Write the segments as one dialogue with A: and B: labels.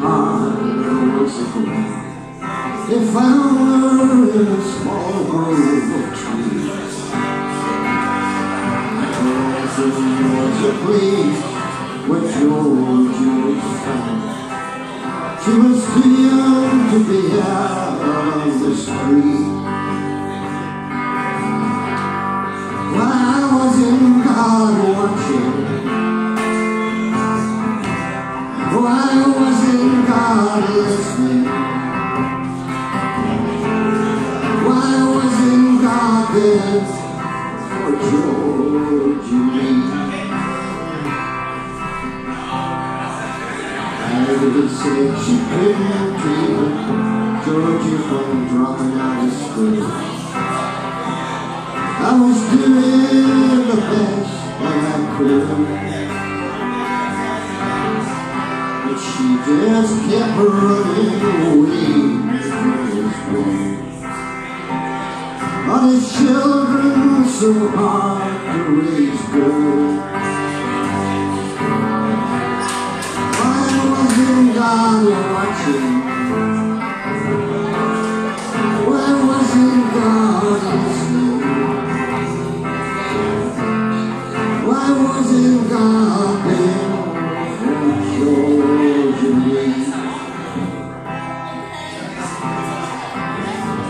A: harder was ago. They found her in a small grove of trees. Carlson was a place where Georgia was found. She was too young to be out on the street. While I was in God listening, while I was in God there for George and said she couldn't keep Georgie from dropping out of school. I was doing the best that I could. Just kept running away. Are his children so hard to raise good? Why wasn't God watching? Why wasn't God listening? Why wasn't God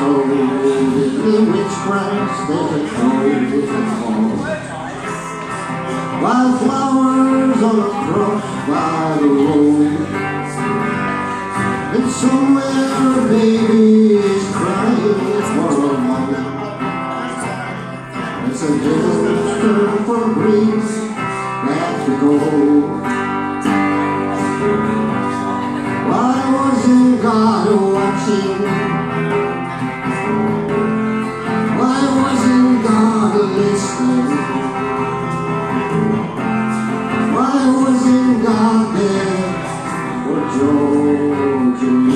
A: Toad in the witchcraft, there's a a fall. Wildflowers on by the road. And somewhere a baby is crying for a mother. It's a hipster from Greece, back to gold. Why wasn't God watching? Why wasn't God there? For George